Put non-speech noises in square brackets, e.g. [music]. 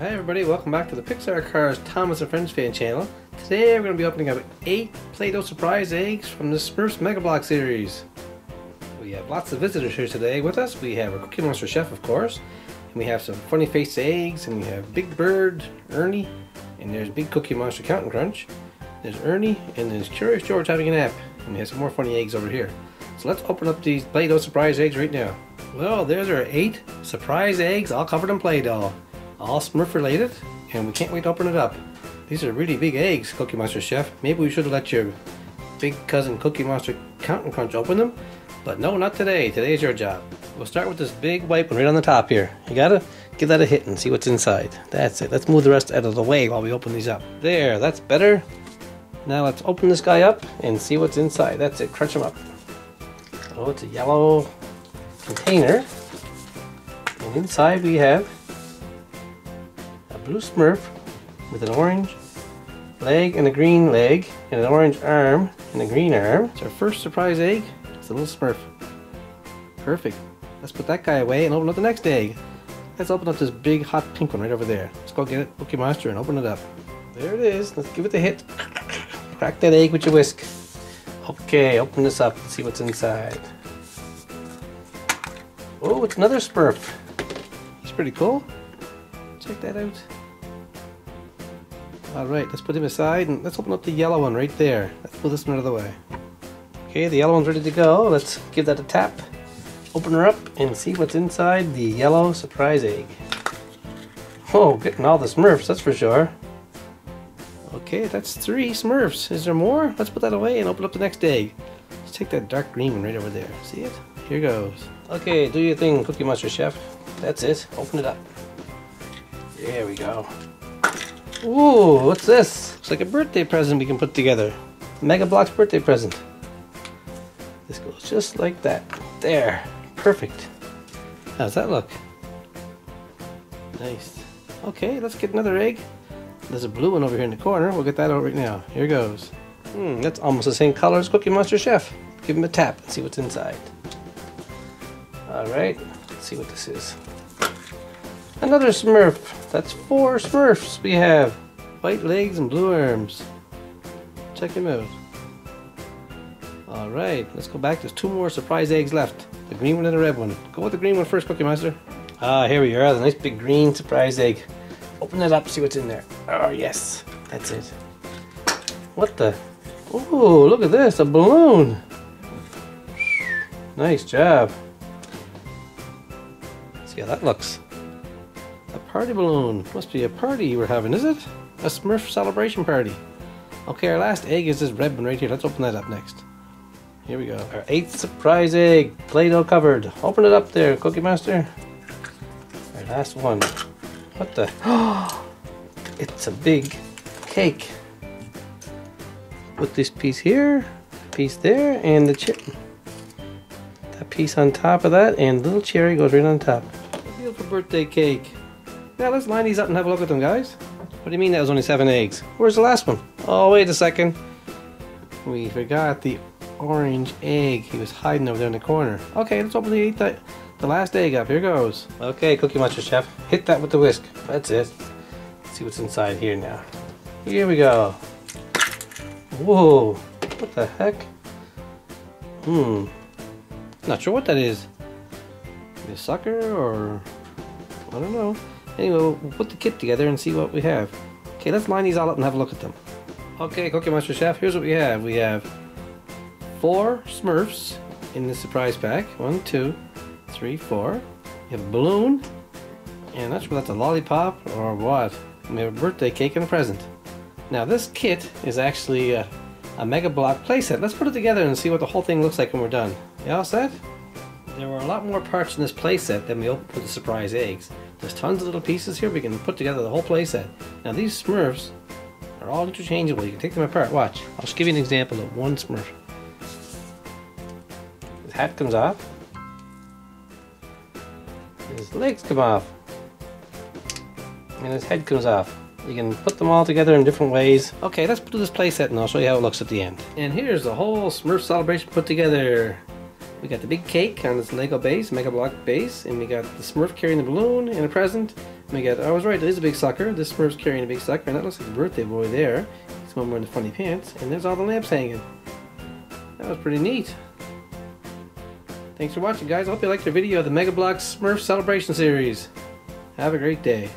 Hi everybody, welcome back to the Pixar Cars Thomas and Friends fan channel. Today we're going to be opening up 8 Play-Doh surprise eggs from the Smurfs Mega Block series. We have lots of visitors here today with us. We have our Cookie Monster chef of course, and we have some funny face eggs, and we have Big Bird, Ernie, and there's Big Cookie Monster Count'n Crunch. There's Ernie, and there's Curious George having a nap, and we have some more funny eggs over here. So let's open up these Play-Doh surprise eggs right now. Well, there's our 8 surprise eggs all covered in Play-Doh all Smurf related, and we can't wait to open it up. These are really big eggs, Cookie Monster Chef. Maybe we should let your big cousin Cookie Monster Count'n Crunch open them, but no, not today. Today's your job. We'll start with this big white one right on the top here. You gotta give that a hit and see what's inside. That's it. Let's move the rest out of the way while we open these up. There, that's better. Now let's open this guy up and see what's inside. That's it, crunch them up. Oh, it's a yellow container. And inside we have blue smurf with an orange leg and a green leg and an orange arm and a green arm. It's our first surprise egg. It's a little smurf. Perfect. Let's put that guy away and open up the next egg. Let's open up this big hot pink one right over there. Let's go get it, Cookie Monster, and open it up. There it is. Let's give it a hit. [coughs] Crack that egg with your whisk. Okay, open this up and see what's inside. Oh, it's another smurf. He's pretty cool. Check that out. Alright, let's put him aside and let's open up the yellow one right there. Let's pull this one out of the way. Okay, the yellow one's ready to go. Let's give that a tap. Open her up and see what's inside the yellow surprise egg. Oh, getting all the Smurfs, that's for sure. Okay, that's three Smurfs. Is there more? Let's put that away and open up the next egg. Let's take that dark green one right over there. See it? Here goes. Okay, do your thing, Cookie Monster Chef. That's it. Open it up. There we go. Ooh, what's this? Looks like a birthday present we can put together. Mega Bloks birthday present. This goes just like that. There. Perfect. How's that look? Nice. Okay, let's get another egg. There's a blue one over here in the corner. We'll get that out right now. Here it goes. Hmm, that's almost the same color as Cookie Monster Chef. Give him a tap and see what's inside. Alright, let's see what this is. Another Smurf. That's four Smurfs we have. White legs and blue arms. Check him out. Alright, let's go back. There's two more surprise eggs left. The green one and the red one. Go with the green one first, Cookie Monster. Ah, here we are. The nice big green surprise egg. Open it up, see what's in there. Oh, yes. That's it. What the? Oh, look at this. A balloon. Nice job. See how that looks. Party balloon. Must be a party we're having, is it? A Smurf celebration party. Okay, our last egg is this red one right here. Let's open that up next. Here we go. Our eighth surprise egg. Play-Doh covered. Open it up there, Cookie Master. Our last one. What the? [gasps] it's a big cake. Put this piece here, piece there, and the chip. That piece on top of that, and little cherry goes right on top. A beautiful birthday cake. Now let's line these up and have a look at them, guys. What do you mean that was only seven eggs? Where's the last one? Oh, wait a second. We forgot the orange egg. He was hiding over there in the corner. Okay, let's open the, the, the last egg up. Here goes. Okay, Cookie Monster Chef. Hit that with the whisk. That's it. Let's see what's inside here now. Here we go. Whoa. What the heck? Hmm. Not sure what that is. A sucker or... I don't know. Anyway, we'll put the kit together and see what we have. Okay, let's line these all up and have a look at them. Okay, Cookie Monster Chef, here's what we have. We have four Smurfs in the surprise pack. One, two, three, four. We have a balloon, and not sure that's a lollipop or what. We have a birthday cake and a present. Now this kit is actually a, a Mega Block playset. Let's put it together and see what the whole thing looks like when we're done. You all set? There were a lot more parts in this playset than we opened with the surprise eggs. There's tons of little pieces here. We can put together the whole playset. Now these Smurfs are all interchangeable. You can take them apart. Watch. I'll just give you an example of one Smurf. His hat comes off. His legs come off. And his head comes off. You can put them all together in different ways. Okay, let's do this playset and I'll show you how it looks at the end. And here's the whole Smurf celebration put together. We got the big cake on this Lego base, Mega Block base, and we got the Smurf carrying the balloon and a present. We got, I was right, it is a big sucker. This Smurf's carrying a big sucker, and that looks like the birthday boy there. He's one wearing the funny pants, and there's all the lamps hanging. That was pretty neat. Thanks for watching, guys. I hope you liked the video of the Mega Bloks Smurf Celebration Series. Have a great day.